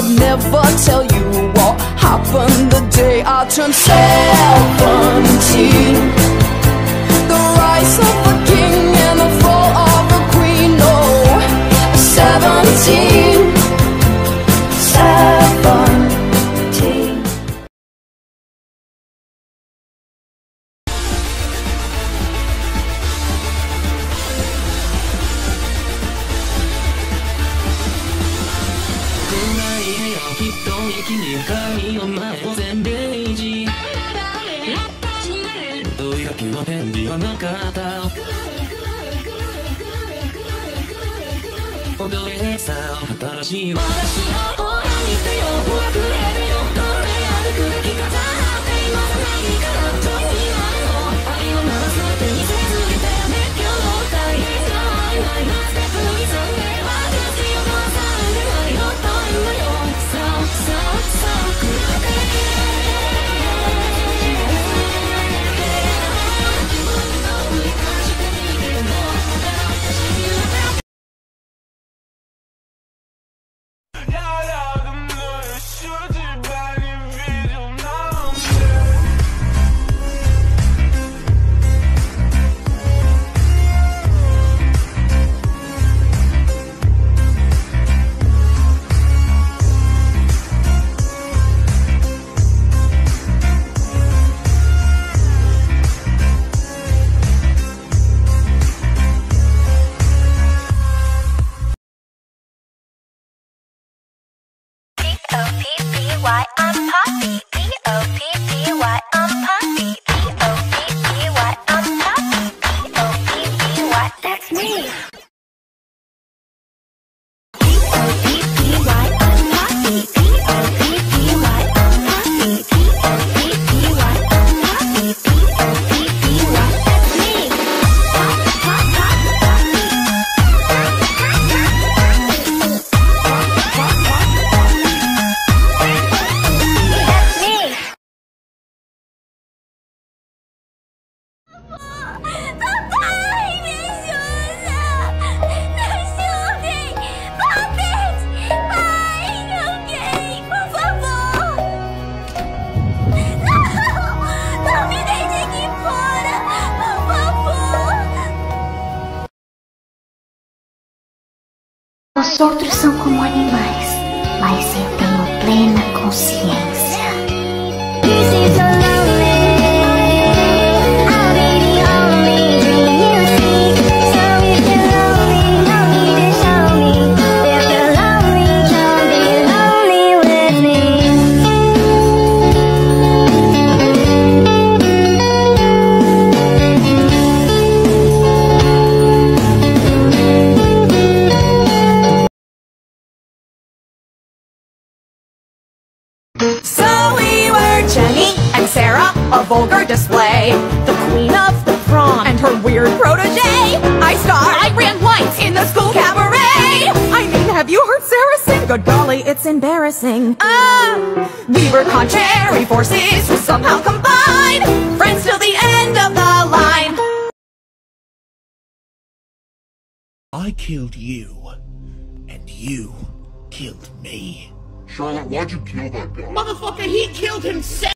would never tell you what happened the day I turned 17きに髪を前を全ページ問いかけの返事はなかった。踊れさ新しい。私のオーラにしてよ P-O-P-P-Y, I'm Poppy. P-O-P-P-Y, I'm Poppy. Outros são como animais, mas eu tenho plena consciência. A vulgar display. The queen of the prom and her weird protege. I starred, I ran lights in the school cabaret. I mean, have you heard Sarah sing? Good golly, it's embarrassing. Ah, we were contrary forces who somehow combined. Friends till the end of the line. I killed you, and you killed me. Charlotte, why'd you kill that guy? Motherfucker, he killed himself!